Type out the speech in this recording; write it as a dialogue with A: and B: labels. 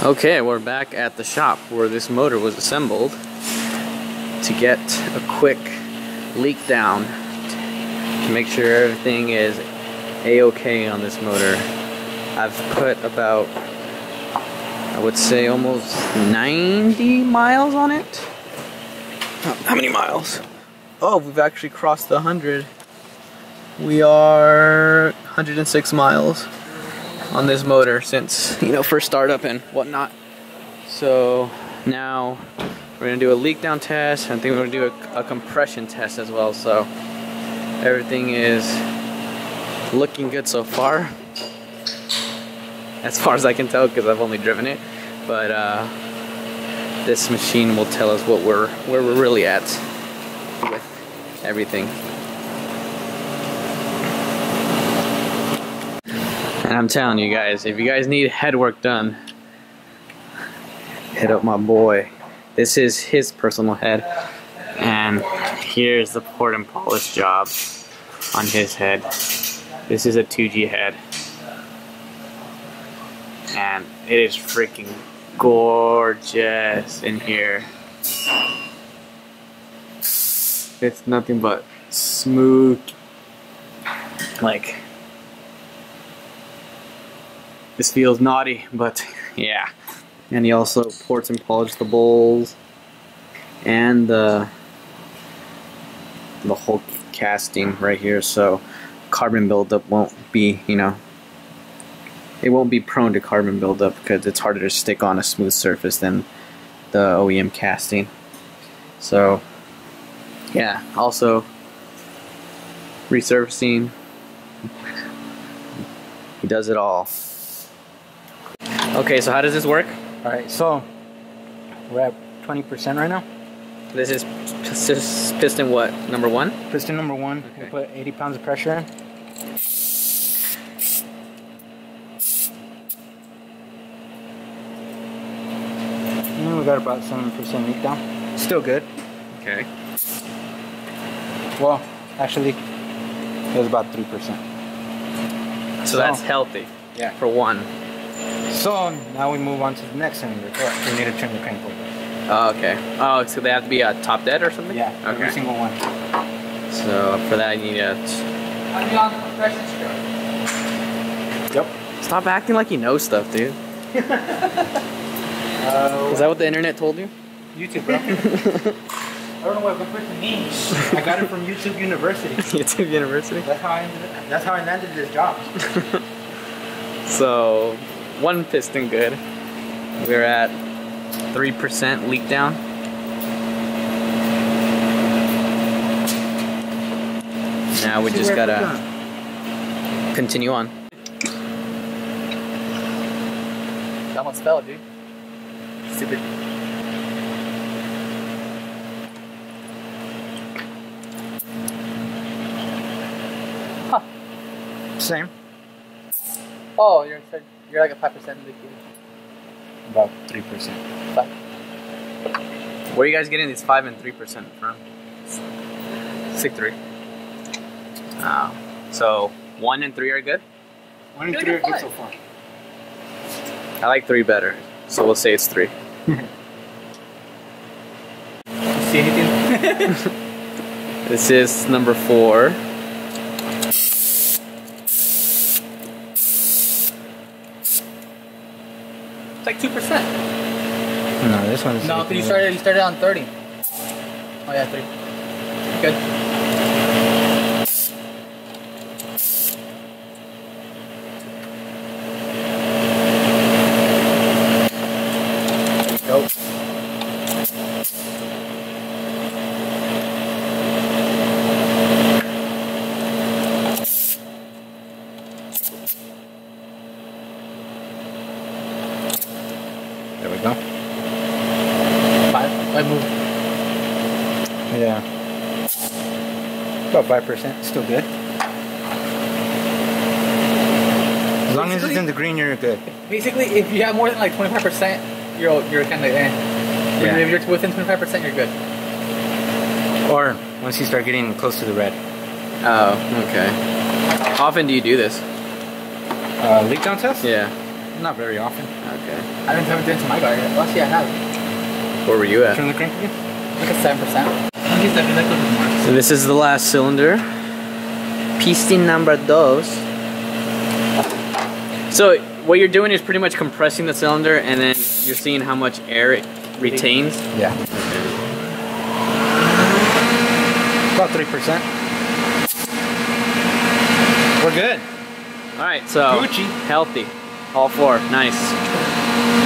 A: Okay, we're back at the shop where this motor was assembled to get a quick leak down to make sure everything is a-okay on this motor. I've put about, I would say almost 90 miles on it. How many miles? Oh, we've actually crossed the 100. We are 106 miles on this motor since you know first startup and whatnot. So now we're gonna do a leak down test. I think we're gonna do a, a compression test as well. So everything is looking good so far, as far as I can tell because I've only driven it. But uh, this machine will tell us what we're where we're really at with everything. And I'm telling you guys, if you guys need head work done, hit up my boy. This is his personal head. And here's the port and polish job on his head. This is a 2G head. And it is freaking gorgeous in here. It's nothing but smooth, like this feels naughty, but yeah. And he also ports and polished the bowls and the the whole casting right here, so carbon buildup won't be, you know, it won't be prone to carbon buildup because it's harder to stick on a smooth surface than the OEM casting. So, yeah, also resurfacing. He does it all. Okay, so how does this work?
B: All right, so we're at 20% right now.
A: This is pis- piston what? Number one?
B: Piston number one, we put 80 pounds of pressure in. And we got about 7% leak down. Still good.
A: Okay.
B: Well, actually, it was about 3%.
A: So that's oh. healthy.
B: Yeah.
A: For one.
B: So now we move on to the next cylinder. We need to turn the crank over.
A: Oh, okay. Oh, so they have to be a top dead or something?
B: Yeah, every
A: Okay.
B: single one.
A: So for that you need a.
C: I'll be on the compression screw.
B: Yep.
A: Stop acting like you know stuff, dude.
B: Uh,
A: Is that what the internet told you?
B: YouTube, bro. I don't know what compression means. I got it from YouTube University.
A: YouTube University.
B: That's how I ended it. That's how I landed this job.
A: So one piston good. We're at three percent leak down. Now we just gotta continue on. That one's fell, dude. Stupid. Huh.
B: Same.
C: Oh, you're you're like a five percent liquid.
B: About three percent.
A: Where are you guys getting these five and three percent from? Six three. Oh, so one and three are good.
B: One and three are good so far.
A: I like three better, so we'll say it's three.
C: See anything?
A: This is number four.
C: Like two percent.
B: No, this one's.
C: No, because you started you started on thirty. Oh yeah, three. Good.
B: We.
C: Five. I moved.
B: Yeah. About five percent. Still good. As long as it's in the green, you're good.
C: Basically, if you have more than like twenty five percent, you're you're kind of eh.
B: Yeah.
C: If you're within twenty five percent, you're good.
B: Or once you start getting close to the red.
A: Oh, okay. How often do you do this?
B: Uh, leak down test?
A: Yeah.
B: Not very often.
A: Okay.
C: I didn't have it into my car yet. Well, actually, I have.
A: Where were you at?
B: Turn the crank again.
C: Look at seven percent. Like like.
A: So this is the last cylinder. Piston number dos. So what you're doing is pretty much compressing the cylinder and then you're seeing how much air it retains.
B: Yeah. About three percent. We're good.
A: All right, so
B: Gucci.
A: healthy. All four, nice.